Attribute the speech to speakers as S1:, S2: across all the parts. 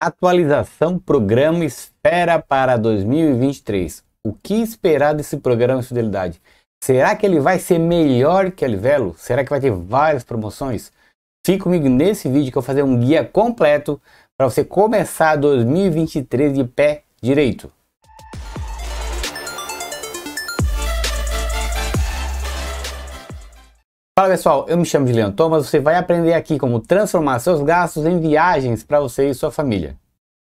S1: Atualização Programa Esfera para 2023. O que esperar desse programa de fidelidade? Será que ele vai ser melhor que a Livelo? Será que vai ter várias promoções? Fique comigo nesse vídeo que eu vou fazer um guia completo para você começar 2023 de pé direito. Fala pessoal, eu me chamo Juliano Thomas, você vai aprender aqui como transformar seus gastos em viagens para você e sua família.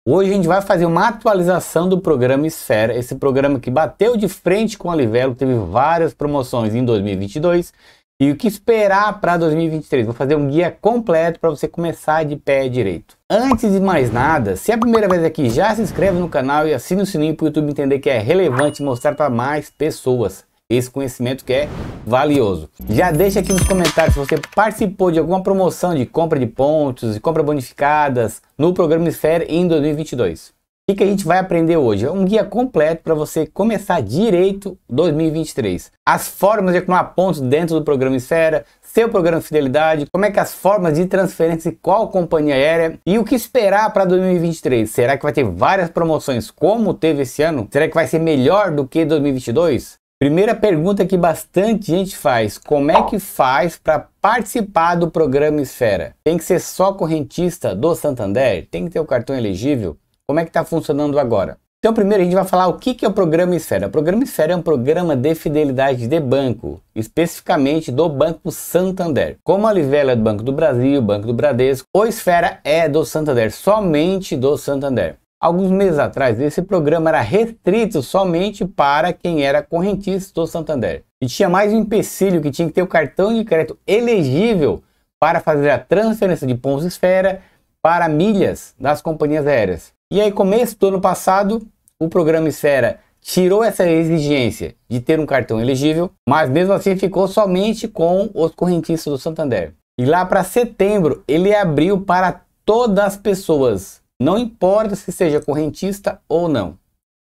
S1: Hoje a gente vai fazer uma atualização do programa Esfera, esse programa que bateu de frente com a Livelo, teve várias promoções em 2022 e o que esperar para 2023. Vou fazer um guia completo para você começar de pé direito. Antes de mais nada, se é a primeira vez aqui, já se inscreve no canal e assine o sininho para o YouTube entender que é relevante mostrar para mais pessoas esse conhecimento que é valioso. Já deixa aqui nos comentários se você participou de alguma promoção de compra de pontos e compra bonificadas no programa Esfera em 2022. O que a gente vai aprender hoje? É um guia completo para você começar direito 2023. As formas de acumular pontos dentro do programa Esfera, seu programa de fidelidade, como é que as formas de transferência e qual companhia aérea e o que esperar para 2023. Será que vai ter várias promoções como teve esse ano? Será que vai ser melhor do que 2022? Primeira pergunta que bastante gente faz: como é que faz para participar do programa Esfera? Tem que ser só correntista do Santander? Tem que ter o cartão elegível? Como é que está funcionando agora? Então, primeiro a gente vai falar o que é o programa Esfera. O programa Esfera é um programa de fidelidade de banco, especificamente do Banco Santander. Como a Livela é do Banco do Brasil, Banco do Bradesco, o Esfera é do Santander, somente do Santander. Alguns meses atrás, esse programa era restrito somente para quem era correntista do Santander. E tinha mais um empecilho que tinha que ter o cartão de crédito elegível para fazer a transferência de pontos esfera para milhas das companhias aéreas. E aí, começo do ano passado, o programa Esfera tirou essa exigência de ter um cartão elegível, mas mesmo assim ficou somente com os correntistas do Santander. E lá para setembro, ele abriu para todas as pessoas, não importa se seja correntista ou não.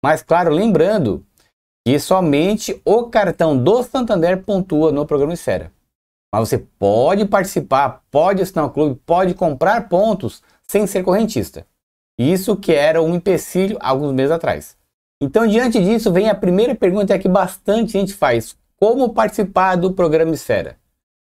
S1: Mas, claro, lembrando que somente o cartão do Santander pontua no programa Esfera. Mas você pode participar, pode assinar o clube, pode comprar pontos sem ser correntista. Isso que era um empecilho alguns meses atrás. Então, diante disso, vem a primeira pergunta que bastante gente faz: como participar do programa Esfera?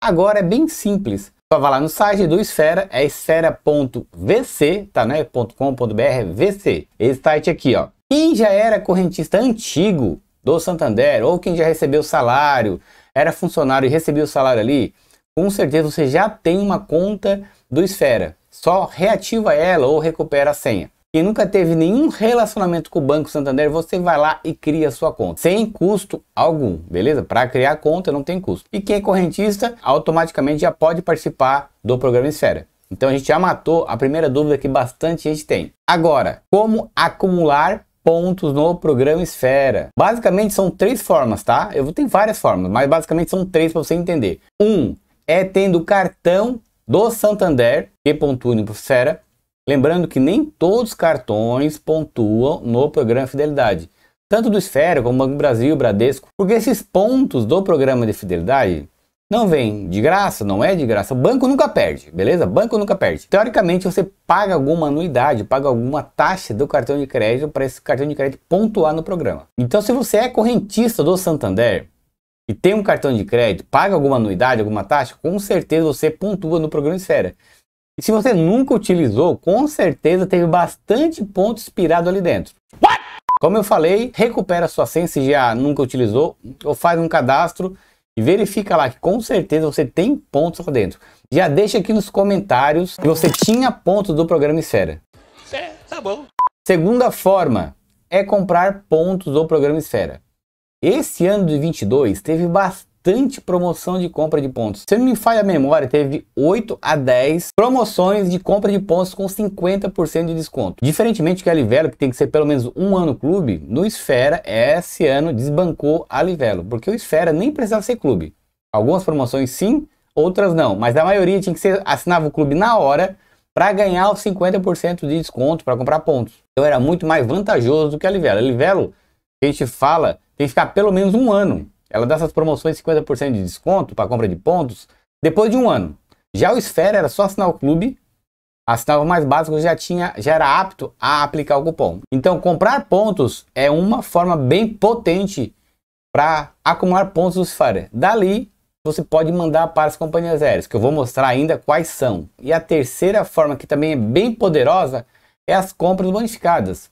S1: Agora é bem simples. Só vai lá no site do Esfera, é esfera.vc, tá, né? .com.br, VC. Esse site aqui, ó. Quem já era correntista antigo do Santander, ou quem já recebeu salário, era funcionário e recebeu o salário ali, com certeza você já tem uma conta do Esfera. Só reativa ela ou recupera a senha. Quem nunca teve nenhum relacionamento com o Banco Santander, você vai lá e cria sua conta, sem custo algum, beleza? Para criar conta não tem custo. E quem é correntista, automaticamente já pode participar do programa Esfera. Então a gente já matou a primeira dúvida que bastante gente tem. Agora, como acumular pontos no programa Esfera? Basicamente são três formas, tá? Eu tenho várias formas, mas basicamente são três para você entender. Um é tendo cartão do Santander, que pontua no Esfera. Lembrando que nem todos os cartões pontuam no programa Fidelidade, tanto do Esfera como Banco Brasil, Bradesco, porque esses pontos do programa de fidelidade não vêm de graça, não é de graça. O banco nunca perde, beleza? Banco nunca perde. Teoricamente, você paga alguma anuidade, paga alguma taxa do cartão de crédito para esse cartão de crédito pontuar no programa. Então, se você é correntista do Santander e tem um cartão de crédito, paga alguma anuidade, alguma taxa, com certeza você pontua no programa Esfera. E se você nunca utilizou, com certeza teve bastante ponto inspirado ali dentro. What? Como eu falei, recupera sua senha se já nunca utilizou, ou faz um cadastro e verifica lá que com certeza você tem pontos lá dentro. Já deixa aqui nos comentários que você tinha pontos do programa Esfera. É, tá bom. Segunda forma é comprar pontos do programa Esfera. Esse ano de 22 teve bastante bastante promoção de compra de pontos. Se não me falha a memória, teve 8 a 10 promoções de compra de pontos com 50% de desconto. Diferentemente que a Livelo, que tem que ser pelo menos um ano clube, no Esfera, esse ano desbancou a Livelo, porque o Esfera nem precisava ser clube. Algumas promoções sim, outras não, mas a maioria tinha que ser assinava o clube na hora para ganhar os 50% de desconto para comprar pontos. Então era muito mais vantajoso do que a Livelo. A Livelo, que a gente fala, tem que ficar pelo menos um ano ela dá essas promoções 50% de desconto para compra de pontos depois de um ano. Já o Esfera era só assinar o clube, assinava mais básico já tinha já era apto a aplicar o cupom. Então comprar pontos é uma forma bem potente para acumular pontos do Fire. Dali você pode mandar para as companhias aéreas, que eu vou mostrar ainda quais são. E a terceira forma que também é bem poderosa é as compras bonificadas.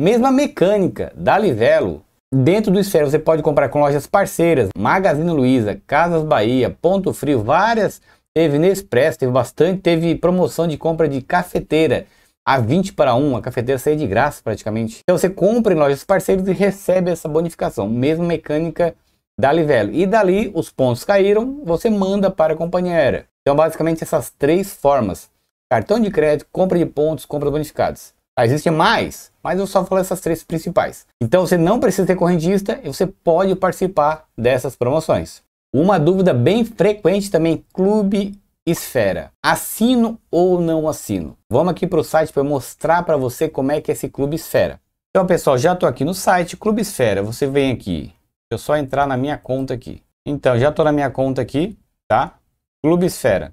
S1: Mesma mecânica da Livelo. Dentro do Esfera você pode comprar com lojas parceiras, Magazine Luiza, Casas Bahia, Ponto Frio, várias Teve Nespresso, teve bastante, teve promoção de compra de cafeteira a 20 para 1, a cafeteira saía de graça praticamente. Então você compra em lojas parceiras e recebe essa bonificação, mesma mecânica da Livelo. E dali os pontos caíram, você manda para a companhia aérea. Então basicamente essas três formas, cartão de crédito, compra de pontos, compra bonificadas. Ah, existem mais, mas eu só falo essas três principais. Então você não precisa ter correntista e você pode participar dessas promoções. Uma dúvida bem frequente também, Clube Esfera. Assino ou não assino? Vamos aqui para o site para mostrar para você como é que é esse Clube Esfera. Então, pessoal, já estou aqui no site Clube Esfera. Você vem aqui. Deixa eu só entrar na minha conta aqui. Então, já estou na minha conta aqui, tá? Clube Esfera.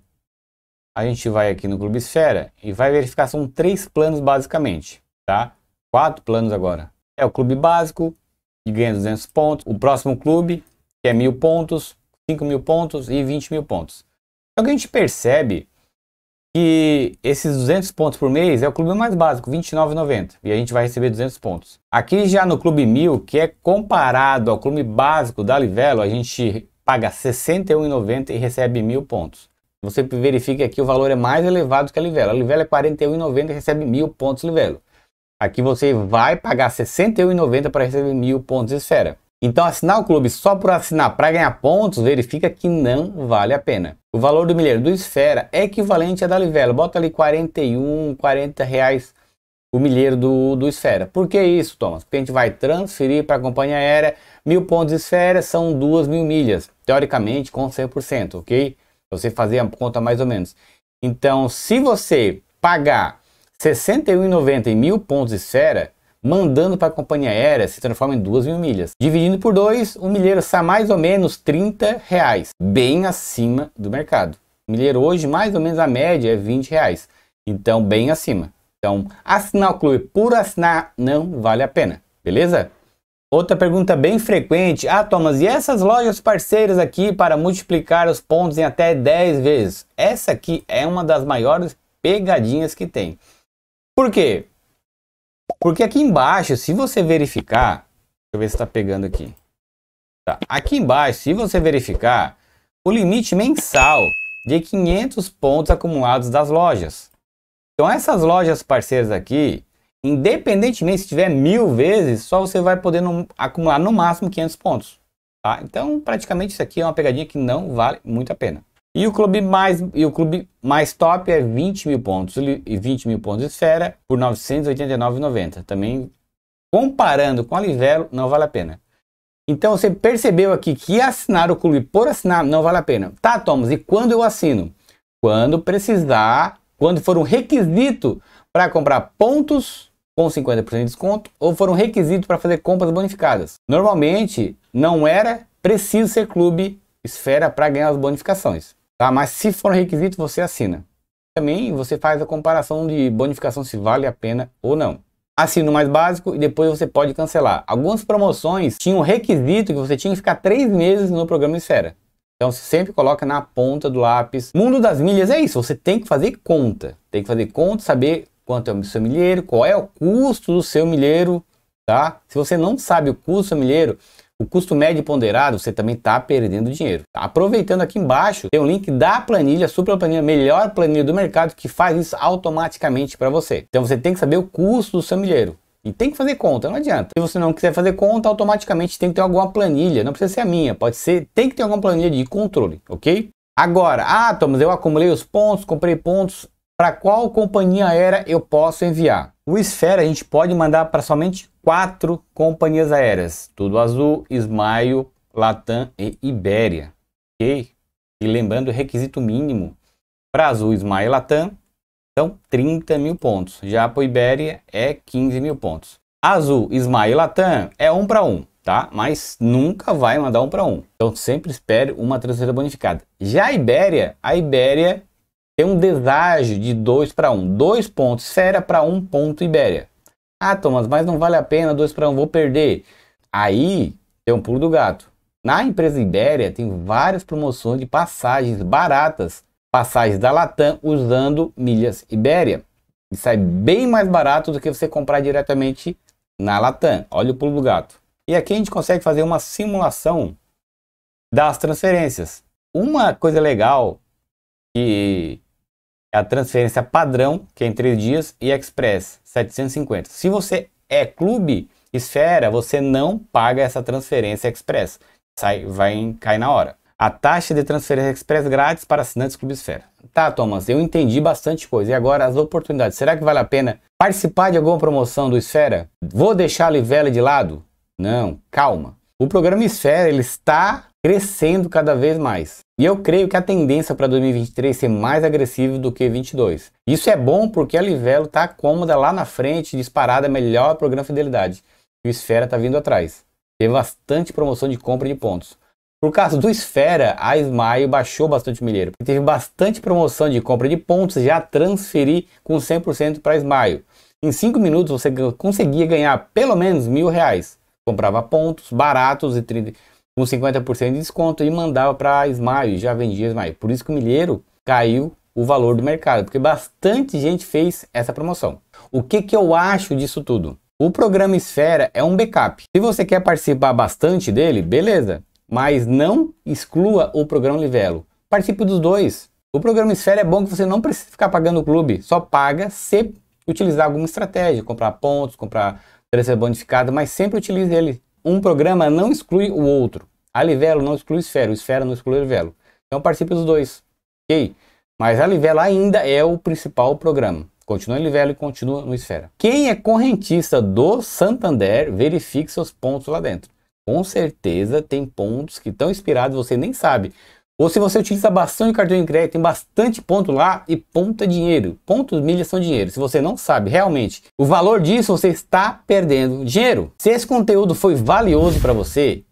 S1: A gente vai aqui no Clube Esfera e vai verificar, são três planos basicamente, tá? Quatro planos agora. É o clube básico, que ganha 200 pontos. O próximo clube, que é mil pontos. 5 mil pontos e 20 mil pontos. Então a gente percebe que esses 200 pontos por mês é o clube mais básico, R$ 29,90, e a gente vai receber 200 pontos. Aqui já no clube 1000, que é comparado ao clube básico da Livelo, a gente paga R$ 61,90 e recebe mil pontos. Você verifica que o valor é mais elevado que a Livelo. A Livelo é R$ 41,90 e recebe mil pontos Livelo. Aqui você vai pagar R$ 61,90 para receber mil pontos Esfera. Então assinar o clube só por assinar para ganhar pontos, verifica que não vale a pena. O valor do milheiro do Esfera é equivalente a da Livelo. Bota ali 41, 40 reais o milheiro do, do Esfera. Por que isso, Thomas? Porque a gente vai transferir para a companhia aérea mil pontos Esfera, são duas mil milhas, teoricamente com 100%, ok? Você fazer a conta mais ou menos. Então, se você pagar R$ 61,90 em mil pontos de Esfera, mandando para a companhia aérea se transforma em 2 mil milhas. Dividindo por 2, o milheiro sai mais ou menos 30 reais, bem acima do mercado. O milheiro hoje, mais ou menos a média é 20 reais, então bem acima. Então, assinar o clube por assinar não vale a pena, beleza? Outra pergunta bem frequente, ah Thomas, e essas lojas parceiras aqui para multiplicar os pontos em até 10 vezes? Essa aqui é uma das maiores pegadinhas que tem. Por quê? Porque aqui embaixo, se você verificar, deixa eu ver se está pegando aqui. Tá. Aqui embaixo, se você verificar, o limite mensal de 500 pontos acumulados das lojas. Então essas lojas parceiras aqui, independentemente se tiver mil vezes, só você vai poder no, acumular no máximo 500 pontos. Tá? Então praticamente isso aqui é uma pegadinha que não vale muito a pena. E o clube mais, e o clube mais top é 20 mil pontos e 20 mil pontos de esfera por 989,90. Também comparando com a Livelo, não vale a pena. Então você percebeu aqui que assinar o clube por assinar não vale a pena. Tá, Thomas, e quando eu assino? Quando precisar, quando for um requisito para comprar pontos com 50% de desconto ou for um requisito para fazer compras bonificadas. Normalmente não era preciso ser clube esfera para ganhar as bonificações. Tá? Mas se for requisito, você assina. Também você faz a comparação de bonificação se vale a pena ou não. Assina o mais básico e depois você pode cancelar. Algumas promoções tinham requisito que você tinha que ficar três meses no programa Esfera. Então você sempre coloca na ponta do lápis. Mundo das milhas é isso, você tem que fazer conta. Tem que fazer conta, saber quanto é o seu milheiro, qual é o custo do seu milheiro, tá? Se você não sabe o custo do seu milheiro, o custo médio ponderado, você também está perdendo dinheiro. Aproveitando aqui embaixo, tem um link da planilha, super planilha, melhor planilha do mercado, que faz isso automaticamente para você. Então você tem que saber o custo do seu milheiro. E tem que fazer conta, não adianta. Se você não quiser fazer conta, automaticamente tem que ter alguma planilha. Não precisa ser a minha, pode ser, tem que ter alguma planilha de controle, ok? Agora, ah, Thomas, eu acumulei os pontos, comprei pontos. Para qual companhia aérea eu posso enviar? O Esfera a gente pode mandar para somente quatro companhias aéreas, tudo azul, Smile, Latam e Ibéria, ok? E lembrando o requisito mínimo para azul, Smile e Latam são 30 mil pontos, já para Ibéria é 15 mil pontos. Azul, Smile e Latam é um para um, tá? Mas nunca vai mandar um para um, então sempre espere uma transferência bonificada. Já a Ibéria, a Ibéria tem um deságio de 2 para 1. 2 pontos Esfera para 1 ponto Ibéria. Ah, Thomas, mas não vale a pena 2 para 1, vou perder. Aí tem um pulo do gato. Na empresa Ibéria tem várias promoções de passagens baratas, passagens da Latam usando milhas Ibéria. E sai bem mais barato do que você comprar diretamente na Latam. Olha o pulo do gato. E aqui a gente consegue fazer uma simulação das transferências. Uma coisa legal que a transferência padrão, que é em 3 dias, e Express, 750. Se você é clube Esfera, você não paga essa transferência Express. Sai, vai cair na hora. A taxa de transferência Express grátis para assinantes Clube Esfera. Tá, Thomas, eu entendi bastante coisa. E agora as oportunidades. Será que vale a pena participar de alguma promoção do Esfera? Vou deixar a Livela de lado? Não, calma. O programa Esfera ele está crescendo cada vez mais. E eu creio que a tendência para 2023 ser mais agressivo do que 22. Isso é bom porque a Livelo está cômoda lá na frente, disparada, melhor programa Fidelidade. E o Esfera está vindo atrás. Teve bastante promoção de compra de pontos. Por causa do Esfera, a Smile baixou bastante o milheiro. Teve bastante promoção de compra de pontos, já transferi com 100% para a Smile. Em 5 minutos você conseguia ganhar pelo menos mil reais. Comprava pontos baratos e 30, com 50% de desconto e mandava para Smile, já vendia Smile. Por isso que o milheiro caiu o valor do mercado, porque bastante gente fez essa promoção. O que, que eu acho disso tudo? O programa Esfera é um backup. Se você quer participar bastante dele, beleza. Mas não exclua o programa Livelo. Participe dos dois. O programa Esfera é bom que você não precisa ficar pagando o clube. Só paga se utilizar alguma estratégia. Comprar pontos, comprar transfer bonificada, mas sempre utilize ele. Um programa não exclui o outro. A Livelo não exclui Esfera. O Esfera não exclui o Livelo. Então participe dos dois. Ok? Mas a Livelo ainda é o principal programa. Continua em Livelo e continua no Esfera. Quem é correntista do Santander, verifique seus pontos lá dentro. Com certeza tem pontos que estão inspirados, você nem sabe. Ou se você utiliza bastante cartão de crédito, tem bastante ponto lá e ponto é dinheiro. Pontos, milhas são dinheiro. Se você não sabe realmente o valor disso, você está perdendo dinheiro. Se esse conteúdo foi valioso para você,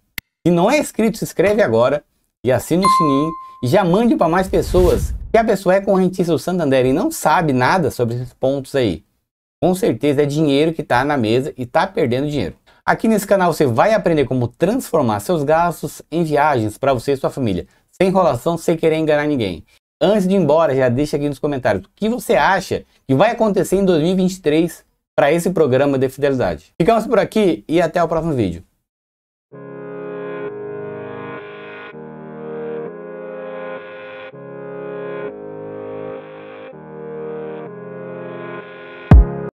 S1: se não é inscrito, se inscreve agora e assina o sininho e já mande para mais pessoas que a pessoa é correntista do Santander e não sabe nada sobre esses pontos aí, com certeza é dinheiro que está na mesa e está perdendo dinheiro. Aqui nesse canal você vai aprender como transformar seus gastos em viagens para você e sua família, sem enrolação, sem querer enganar ninguém. Antes de ir embora, já deixa aqui nos comentários o que você acha que vai acontecer em 2023 para esse programa de fidelidade. Ficamos por aqui e até o próximo vídeo.